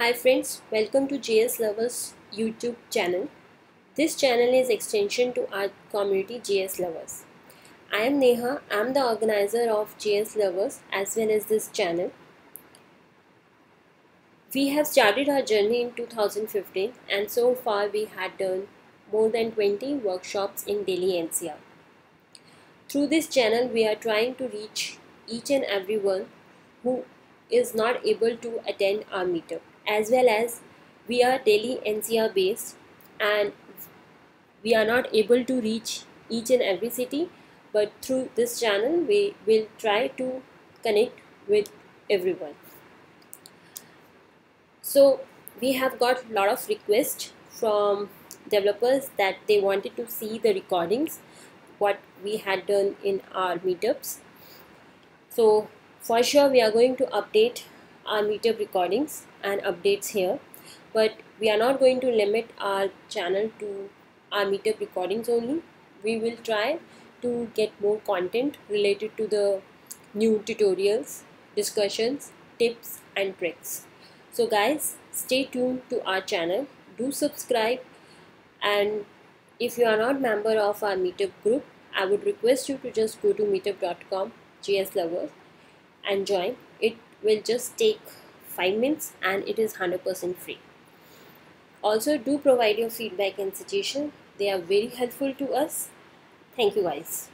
Hi friends, welcome to JS Lovers YouTube channel. This channel is extension to our community JS Lovers. I am Neha, I am the organizer of JS Lovers as well as this channel. We have started our journey in 2015 and so far we had done more than 20 workshops in Delhi NCR. Through this channel we are trying to reach each and everyone who is not able to attend our meetup as well as we are Delhi NCR based and we are not able to reach each and every city but through this channel we will try to connect with everyone. So we have got a lot of requests from developers that they wanted to see the recordings what we had done in our meetups. So for sure we are going to update our meetup recordings and updates here but we are not going to limit our channel to our meetup recordings only. We will try to get more content related to the new tutorials discussions tips and tricks. So guys stay tuned to our channel. Do subscribe. And if you are not member of our meetup group i would request you to just go to meetup.com js lovers and join. It will just take 5 minutes and it is 100% free. Also do provide your feedback and suggestion. They are very helpful to us. Thank you guys